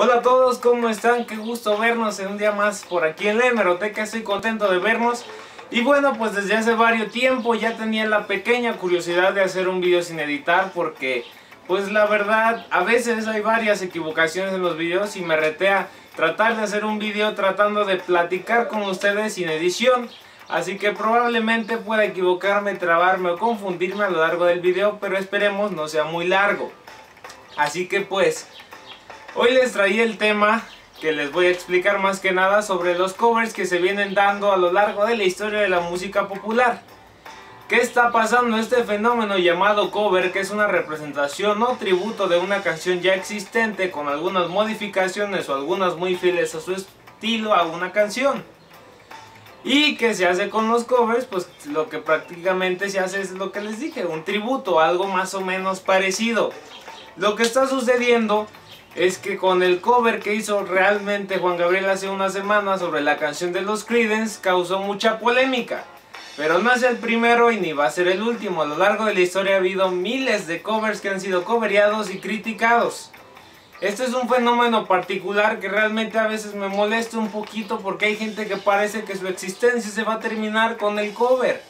Hola a todos, ¿cómo están? Qué gusto vernos en un día más por aquí en la Hemeroteca, estoy contento de vernos. Y bueno, pues desde hace varios tiempo ya tenía la pequeña curiosidad de hacer un video sin editar porque pues la verdad a veces hay varias equivocaciones en los videos y me retea tratar de hacer un video tratando de platicar con ustedes sin edición. Así que probablemente pueda equivocarme, trabarme o confundirme a lo largo del video, pero esperemos no sea muy largo. Así que pues, hoy les traía el tema que les voy a explicar más que nada sobre los covers que se vienen dando a lo largo de la historia de la música popular. ¿Qué está pasando? Este fenómeno llamado cover, que es una representación o tributo de una canción ya existente con algunas modificaciones o algunas muy fieles a su estilo a una canción. Y que se hace con los covers, pues lo que prácticamente se hace es lo que les dije, un tributo, algo más o menos parecido. Lo que está sucediendo es que con el cover que hizo realmente Juan Gabriel hace una semana sobre la canción de los Creedence causó mucha polémica. Pero no es el primero y ni va a ser el último. A lo largo de la historia ha habido miles de covers que han sido coveriados y criticados. Este es un fenómeno particular que realmente a veces me molesta un poquito porque hay gente que parece que su existencia se va a terminar con el cover.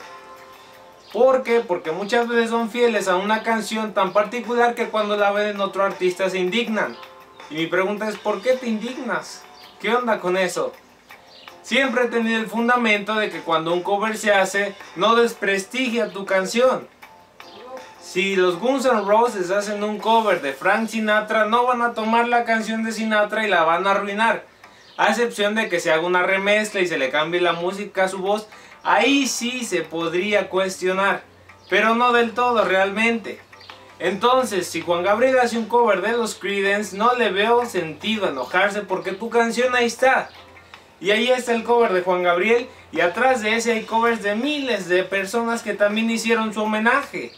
¿Por qué? Porque muchas veces son fieles a una canción tan particular que cuando la ven en otro artista se indignan. Y mi pregunta es, ¿por qué te indignas? ¿Qué onda con eso? Siempre he tenido el fundamento de que cuando un cover se hace, no desprestigia tu canción. Si los Guns N' Roses hacen un cover de Frank Sinatra, no van a tomar la canción de Sinatra y la van a arruinar. A excepción de que se haga una remezcla y se le cambie la música a su voz, ahí sí se podría cuestionar. Pero no del todo realmente. Entonces, si Juan Gabriel hace un cover de los Creedence, no le veo sentido enojarse porque tu canción ahí está. Y ahí está el cover de Juan Gabriel y atrás de ese hay covers de miles de personas que también hicieron su homenaje.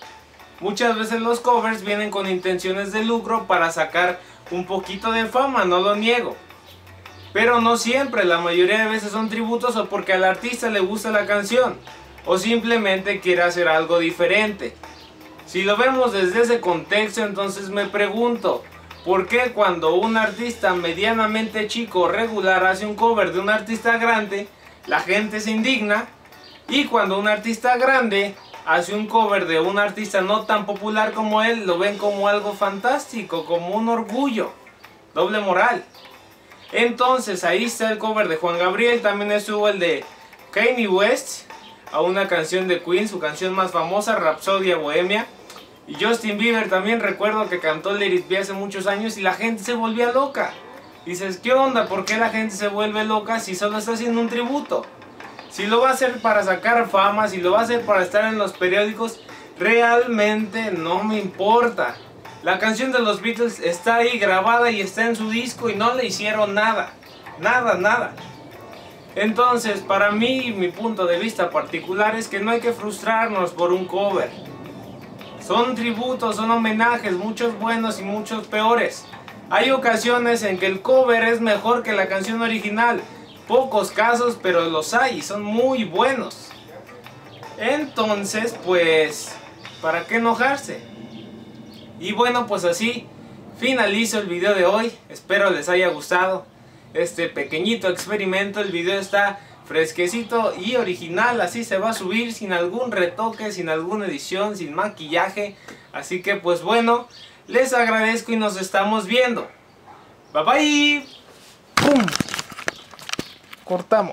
Muchas veces los covers vienen con intenciones de lucro para sacar un poquito de fama, no lo niego. Pero no siempre, la mayoría de veces son tributos o porque al artista le gusta la canción o simplemente quiere hacer algo diferente. Si lo vemos desde ese contexto, entonces me pregunto, ¿por qué cuando un artista medianamente chico regular hace un cover de un artista grande, la gente se indigna? Y cuando un artista grande hace un cover de un artista no tan popular como él, lo ven como algo fantástico, como un orgullo, doble moral. Entonces ahí está el cover de Juan Gabriel, también estuvo el de Kanye West a una canción de Queen, su canción más famosa, Rhapsodia Bohemia. Y Justin Bieber también recuerdo que cantó Let It hace muchos años y la gente se volvía loca. Dices, ¿qué onda? ¿Por qué la gente se vuelve loca si solo está haciendo un tributo? Si lo va a hacer para sacar fama, si lo va a hacer para estar en los periódicos, realmente no me importa. La canción de los Beatles está ahí grabada y está en su disco y no le hicieron nada. Nada, nada. Entonces, para mí, mi punto de vista particular es que no hay que frustrarnos por un cover. Son tributos, son homenajes, muchos buenos y muchos peores. Hay ocasiones en que el cover es mejor que la canción original. Pocos casos, pero los hay y son muy buenos. Entonces, pues, ¿para qué enojarse? Y bueno, pues así finalizo el video de hoy. Espero les haya gustado este pequeñito experimento. El video está fresquecito y original, así se va a subir sin algún retoque, sin alguna edición, sin maquillaje. Así que pues bueno, les agradezco y nos estamos viendo. Bye bye. ¡Pum! Cortamos.